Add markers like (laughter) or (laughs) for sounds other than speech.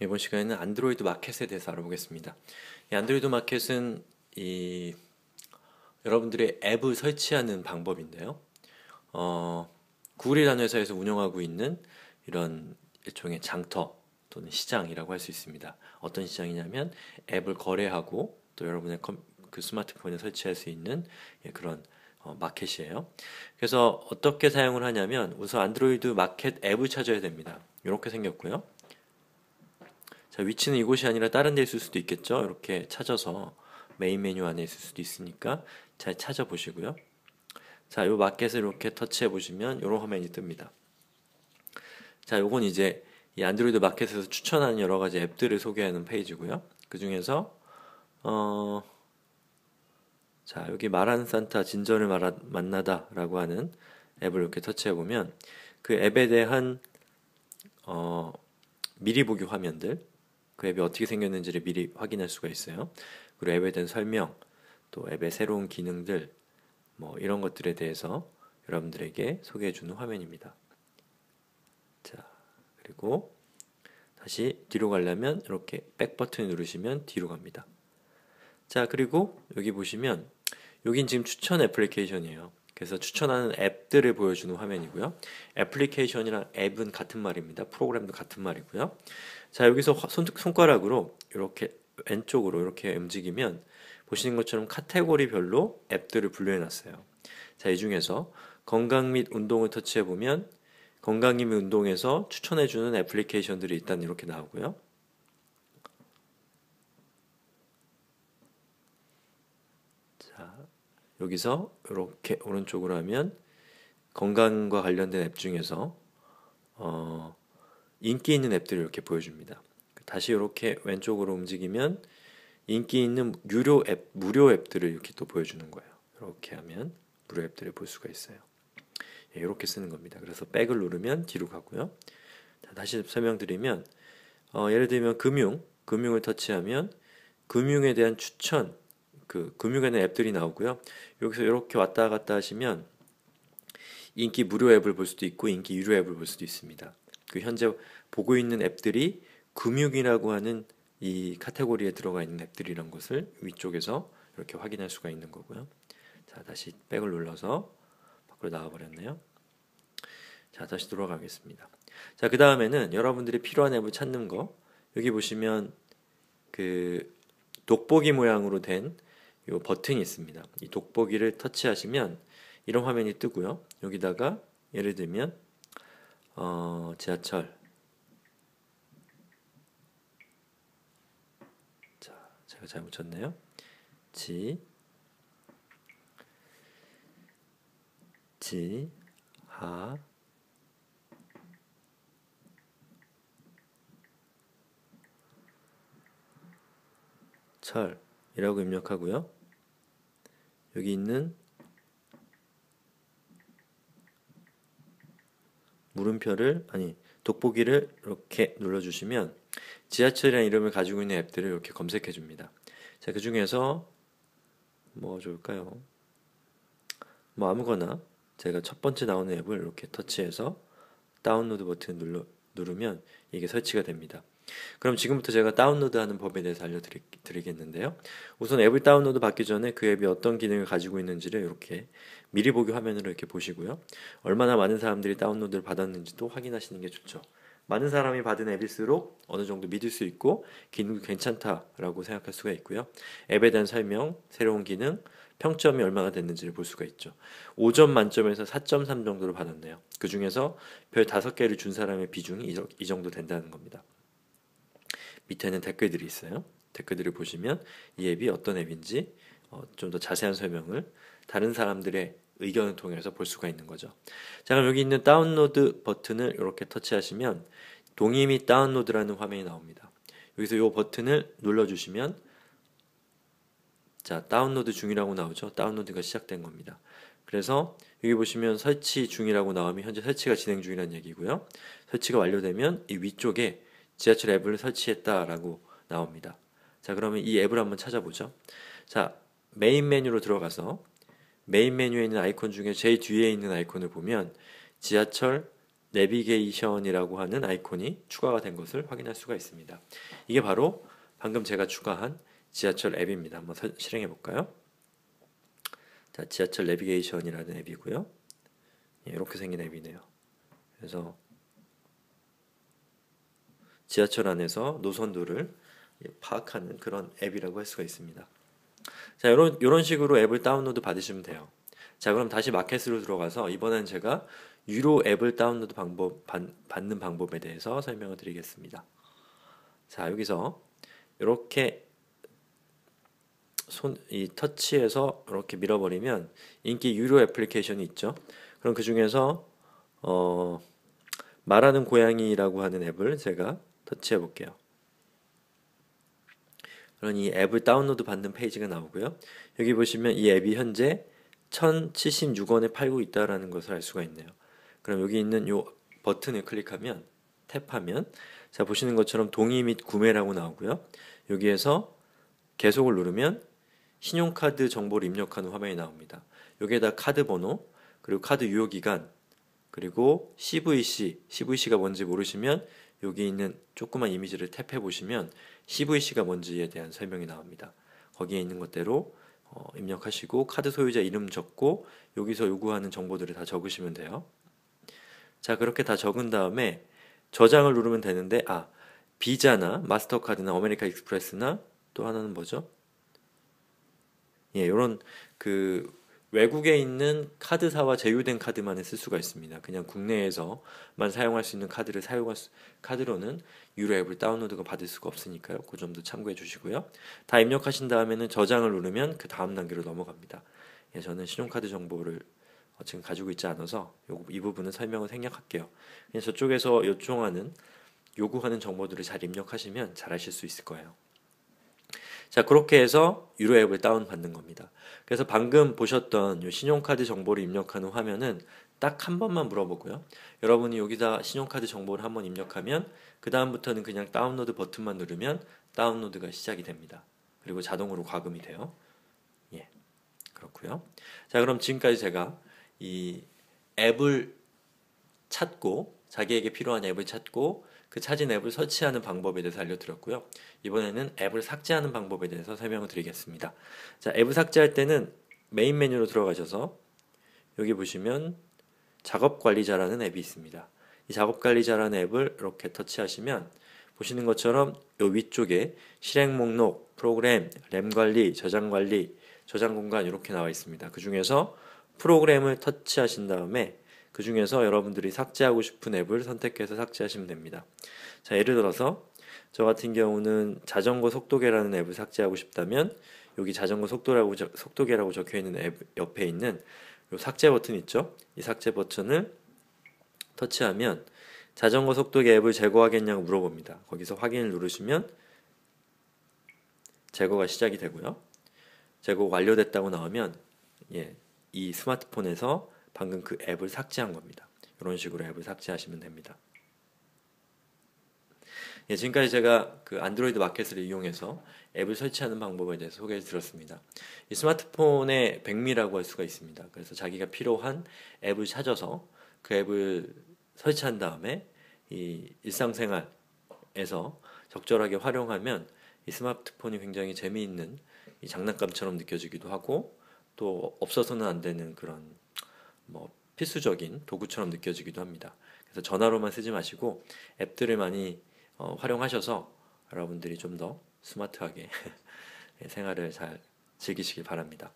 이번 시간에는 안드로이드 마켓에 대해서 알아보겠습니다. 이 안드로이드 마켓은 이 여러분들의 앱을 설치하는 방법인데요. 어, 구글이라는 회사에서 운영하고 있는 이런 일종의 장터 또는 시장이라고 할 수 있습니다. 어떤 시장이냐면 앱을 거래하고 또 여러분의 컴, 그 스마트폰에 설치할 수 있는 예, 그런 어, 마켓이에요. 그래서 어떻게 사용을 하냐면 우선 안드로이드 마켓 앱을 찾아야 됩니다. 이렇게 생겼고요. 자, 위치는 이곳이 아니라 다른 데 있을 수도 있겠죠. 이렇게 찾아서 메인 메뉴 안에 있을 수도 있으니까 잘 찾아보시고요. 자, 요 마켓을 이렇게 터치해 보시면 이런 화면이 뜹니다. 자, 요건 이제 이 안드로이드 마켓에서 추천하는 여러 가지 앱들을 소개하는 페이지고요. 그 중에서 어, 자, 여기 말하는 산타 진전을 말하, 만나다라고 하는 앱을 이렇게 터치해 보면 그 앱에 대한 어, 미리 보기 화면들 그 앱이 어떻게 생겼는지를 미리 확인할 수가 있어요. 그리고 앱에 대한 설명, 또 앱의 새로운 기능들, 뭐 이런 것들에 대해서 여러분들에게 소개해 주는 화면입니다. 자, 그리고 다시 뒤로 가려면 이렇게 백 버튼을 누르시면 뒤로 갑니다. 자, 그리고 여기 보시면 여긴 지금 추천 애플리케이션이에요. 그래서 추천하는 앱들을 보여주는 화면이고요. 애플리케이션이랑 앱은 같은 말입니다. 프로그램도 같은 말이고요. 자, 여기서 손, 손가락으로 이렇게 왼쪽으로 이렇게 움직이면 보시는 것처럼 카테고리별로 앱들을 분류해 놨어요. 자, 이 중에서 건강 및 운동을 터치해 보면 건강 및 운동에서 추천해 주는 애플리케이션들이 일단 이렇게 나오고요. 여기서 이렇게 오른쪽으로 하면 건강과 관련된 앱 중에서 어, 인기 있는 앱들을 이렇게 보여줍니다. 다시 이렇게 왼쪽으로 움직이면 인기 있는 유료 앱, 무료 앱들을 이렇게 또 보여주는 거예요. 이렇게 하면 무료 앱들을 볼 수가 있어요. 예, 이렇게 쓰는 겁니다. 그래서 백을 누르면 뒤로 가고요. 자, 다시 설명드리면 어, 예를 들면 금융, 금융을 터치하면 금융에 대한 추천, 그 금융에는 앱들이 나오고요. 여기서 이렇게 왔다 갔다 하시면 인기 무료 앱을 볼 수도 있고 인기 유료 앱을 볼 수도 있습니다. 그 현재 보고 있는 앱들이 금융이라고 하는 이 카테고리에 들어가 있는 앱들이란 것을 위쪽에서 이렇게 확인할 수가 있는 거고요. 자, 다시 백을 눌러서 밖으로 나와 버렸네요. 자, 다시 돌아가겠습니다. 자, 그 다음에는 여러분들이 필요한 앱을 찾는 거 여기 보시면 그 돋보기 모양으로 된 이 버튼이 있습니다. 이 돋보기를 터치하시면 이런 화면이 뜨고요. 여기다가 예를 들면 어, 지하철 자, 제가 잘못 쳤네요. 지 지, 하, 철 이라고 입력하고요. 여기 있는 물음표를 아니 돋보기를 이렇게 눌러주시면 지하철이라는 이름을 가지고 있는 앱들을 이렇게 검색해 줍니다. 자, 그 중에서 뭐 좋을까요? 뭐 아무거나 제가 첫 번째 나오는 앱을 이렇게 터치해서 다운로드 버튼을 누르면 이게 설치가 됩니다. 그럼 지금부터 제가 다운로드하는 법에 대해서 알려드리겠는데요. 우선 앱을 다운로드 받기 전에 그 앱이 어떤 기능을 가지고 있는지를 이렇게 미리 보기 화면으로 이렇게 보시고요. 얼마나 많은 사람들이 다운로드를 받았는지도 확인하시는 게 좋죠. 많은 사람이 받은 앱일수록 어느 정도 믿을 수 있고 기능도 괜찮다라고 생각할 수가 있고요. 앱에 대한 설명, 새로운 기능, 평점이 얼마나 됐는지를 볼 수가 있죠. 5점 만점에서 4.3 정도를 받았네요. 그 중에서 별 5개를 준 사람의 비중이 이 정도 된다는 겁니다. 밑에는 댓글들이 있어요. 댓글들을 보시면 이 앱이 어떤 앱인지 어, 좀 더 자세한 설명을 다른 사람들의 의견을 통해서 볼 수가 있는 거죠. 자, 그럼 여기 있는 다운로드 버튼을 이렇게 터치하시면 동의 및 다운로드라는 화면이 나옵니다. 여기서 이 버튼을 눌러주시면 자, 다운로드 중이라고 나오죠. 다운로드가 시작된 겁니다. 그래서 여기 보시면 설치 중이라고 나오면 현재 설치가 진행 중이라는 얘기고요. 설치가 완료되면 이 위쪽에 지하철 앱을 설치했다라고 나옵니다. 자, 그러면 이 앱을 한번 찾아보죠. 자, 메인 메뉴로 들어가서 메인 메뉴에 있는 아이콘 중에 제일 뒤에 있는 아이콘을 보면 지하철 내비게이션이라고 하는 아이콘이 추가가 된 것을 확인할 수가 있습니다. 이게 바로 방금 제가 추가한 지하철 앱입니다. 한번 실행해 볼까요? 자, 지하철 내비게이션이라는 앱이고요. 예, 이렇게 생긴 앱이네요. 그래서 지하철 안에서 노선도를 파악하는 그런 앱이라고 할 수가 있습니다. 자, 이런 이런 식으로 앱을 다운로드 받으시면 돼요. 자, 그럼 다시 마켓으로 들어가서 이번엔 제가 유로 앱을 다운로드 방법 받, 받는 방법에 대해서 설명을 드리겠습니다. 자, 여기서 이렇게 손 이 터치해서 이렇게 밀어버리면 인기 유료 애플리케이션이 있죠. 그럼 그 중에서 어, 말하는 고양이라고 하는 앱을 제가 터치해 볼게요. 그런 이 앱을 다운로드 받는 페이지가 나오고요. 여기 보시면 이 앱이 현재 1,076원에 팔고 있다라는 것을 알 수가 있네요. 그럼 여기 있는 요 버튼을 클릭하면 탭하면 자 보시는 것처럼 동의 및 구매라고 나오고요. 여기에서 계속을 누르면 신용카드 정보를 입력하는 화면이 나옵니다. 여기에다 카드 번호 그리고 카드 유효 기간 그리고 CVC, CVC가 뭔지 모르시면 여기 있는 조그만 이미지를 탭해 보시면 CVC가 뭔지에 대한 설명이 나옵니다. 거기에 있는 것대로 어, 입력하시고 카드 소유자 이름 적고 여기서 요구하는 정보들을 다 적으시면 돼요. 자 그렇게 다 적은 다음에 저장을 누르면 되는데 아 비자나 마스터카드나 아메리카 익스프레스나 또 하나는 뭐죠? 예, 이런 그 외국에 있는 카드사와 제휴된 카드만을 쓸 수가 있습니다. 그냥 국내에서만 사용할 수 있는 카드를 사용할 수, 카드로는 유료 앱을 다운로드가 받을 수가 없으니까요. 그 점도 참고해 주시고요. 다 입력하신 다음에는 저장을 누르면 그 다음 단계로 넘어갑니다. 예, 저는 신용카드 정보를 어, 지금 가지고 있지 않아서 요, 이 부분은 설명을 생략할게요. 그냥 저쪽에서 요청하는 요구하는 정보들을 잘 입력하시면 잘 하실 수 있을 거예요. 자, 그렇게 해서 유료 앱을 다운받는 겁니다. 그래서 방금 보셨던 이 신용카드 정보를 입력하는 화면은 딱 한 번만 물어보고요. 여러분이 여기다 신용카드 정보를 한 번 입력하면 그 다음부터는 그냥 다운로드 버튼만 누르면 다운로드가 시작이 됩니다. 그리고 자동으로 과금이 돼요. 예, 그렇고요. 자, 그럼 지금까지 제가 이 앱을 찾고 자기에게 필요한 앱을 찾고 그 찾은 앱을 설치하는 방법에 대해서 알려드렸고요. 이번에는 앱을 삭제하는 방법에 대해서 설명을 드리겠습니다. 자, 앱을 삭제할 때는 메인 메뉴로 들어가셔서 여기 보시면 작업 관리자라는 앱이 있습니다. 이 작업 관리자라는 앱을 이렇게 터치하시면 보시는 것처럼 요 위쪽에 실행 목록, 프로그램, 램 관리, 저장 관리, 저장 공간 이렇게 나와 있습니다. 그 중에서 프로그램을 터치하신 다음에 그 중에서 여러분들이 삭제하고 싶은 앱을 선택해서 삭제하시면 됩니다. 자, 예를 들어서 저 같은 경우는 자전거 속도계라는 앱을 삭제하고 싶다면 여기 자전거 속도라고 속도계라고 적혀 있는 앱 옆에 있는 요 삭제 버튼 있죠? 이 삭제 버튼을 터치하면 자전거 속도계 앱을 제거하겠냐고 물어봅니다. 거기서 확인을 누르시면 제거가 시작이 되고요. 제거 완료됐다고 나오면 예, 이 스마트폰에서 방금 그 앱을 삭제한 겁니다. 이런 식으로 앱을 삭제하시면 됩니다. 예, 지금까지 제가 그 안드로이드 마켓을 이용해서 앱을 설치하는 방법에 대해서 소개해 드렸습니다. 이 스마트폰의 백미라고 할 수가 있습니다. 그래서 자기가 필요한 앱을 찾아서 그 앱을 설치한 다음에 이 일상생활에서 적절하게 활용하면 이 스마트폰이 굉장히 재미있는 이 장난감처럼 느껴지기도 하고 또 없어서는 안 되는 그런 뭐 필수적인 도구처럼 느껴지기도 합니다. 그래서 전화로만 쓰지 마시고 앱들을 많이 어, 활용하셔서 여러분들이 좀 더 스마트하게 (laughs) 생활을 잘 즐기시길 바랍니다.